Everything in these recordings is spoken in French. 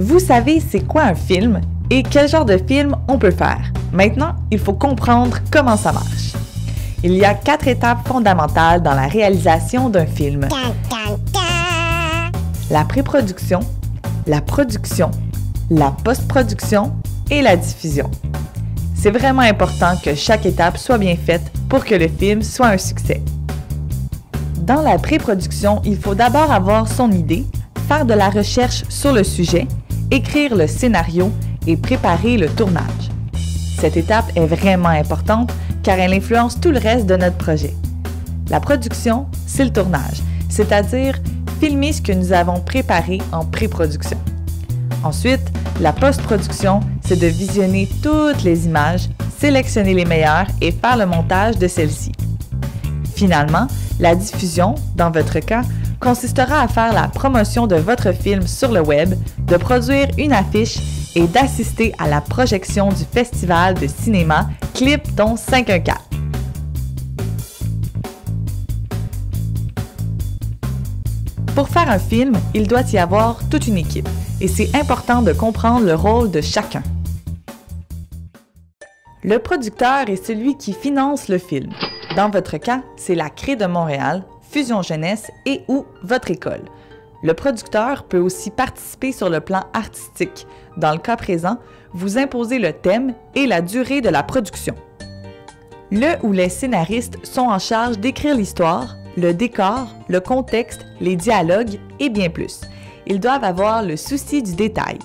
Vous savez c'est quoi un film et quel genre de film on peut faire. Maintenant, il faut comprendre comment ça marche. Il y a quatre étapes fondamentales dans la réalisation d'un film. La pré-production, la production, la post-production et la diffusion. C'est vraiment important que chaque étape soit bien faite pour que le film soit un succès. Dans la pré-production, il faut d'abord avoir son idée, faire de la recherche sur le sujet écrire le scénario et préparer le tournage. Cette étape est vraiment importante car elle influence tout le reste de notre projet. La production, c'est le tournage, c'est-à-dire filmer ce que nous avons préparé en pré-production. Ensuite, la post-production, c'est de visionner toutes les images, sélectionner les meilleures et faire le montage de celles-ci. Finalement, la diffusion, dans votre cas, consistera à faire la promotion de votre film sur le web, de produire une affiche et d'assister à la projection du festival de cinéma Clip Ton 514. Pour faire un film, il doit y avoir toute une équipe et c'est important de comprendre le rôle de chacun. Le producteur est celui qui finance le film. Dans votre cas, c'est la Cré de Montréal, Fusion Jeunesse et ou votre école. Le producteur peut aussi participer sur le plan artistique. Dans le cas présent, vous imposez le thème et la durée de la production. Le ou les scénaristes sont en charge d'écrire l'histoire, le décor, le contexte, les dialogues et bien plus. Ils doivent avoir le souci du détail.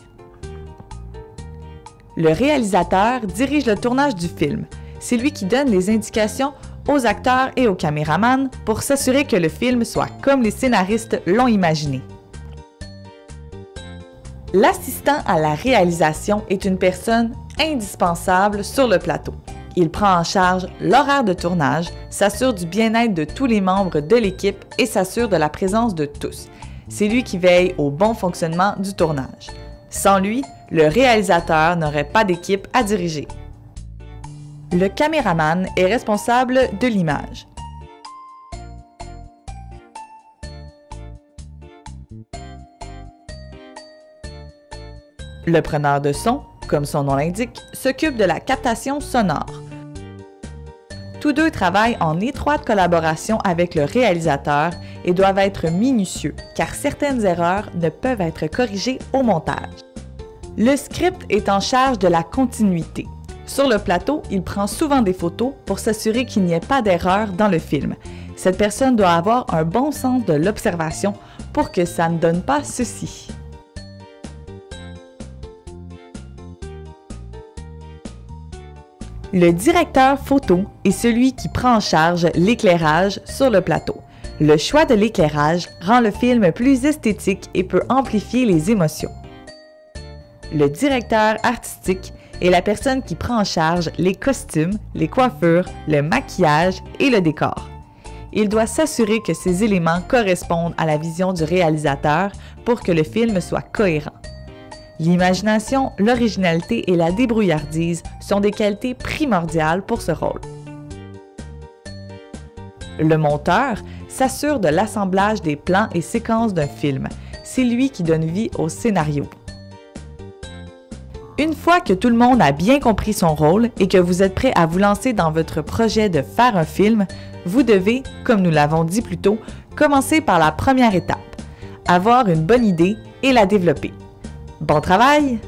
Le réalisateur dirige le tournage du film. C'est lui qui donne les indications aux acteurs et aux caméramans pour s'assurer que le film soit comme les scénaristes l'ont imaginé. L'assistant à la réalisation est une personne indispensable sur le plateau. Il prend en charge l'horaire de tournage, s'assure du bien-être de tous les membres de l'équipe et s'assure de la présence de tous. C'est lui qui veille au bon fonctionnement du tournage. Sans lui, le réalisateur n'aurait pas d'équipe à diriger. Le caméraman est responsable de l'image. Le preneur de son, comme son nom l'indique, s'occupe de la captation sonore. Tous deux travaillent en étroite collaboration avec le réalisateur et doivent être minutieux, car certaines erreurs ne peuvent être corrigées au montage. Le script est en charge de la continuité, sur le plateau, il prend souvent des photos pour s'assurer qu'il n'y ait pas d'erreur dans le film. Cette personne doit avoir un bon sens de l'observation pour que ça ne donne pas ceci. Le directeur photo est celui qui prend en charge l'éclairage sur le plateau. Le choix de l'éclairage rend le film plus esthétique et peut amplifier les émotions. Le directeur artistique est la personne qui prend en charge les costumes, les coiffures, le maquillage et le décor. Il doit s'assurer que ces éléments correspondent à la vision du réalisateur pour que le film soit cohérent. L'imagination, l'originalité et la débrouillardise sont des qualités primordiales pour ce rôle. Le monteur s'assure de l'assemblage des plans et séquences d'un film. C'est lui qui donne vie au scénario. Une fois que tout le monde a bien compris son rôle et que vous êtes prêt à vous lancer dans votre projet de faire un film, vous devez, comme nous l'avons dit plus tôt, commencer par la première étape, avoir une bonne idée et la développer. Bon travail!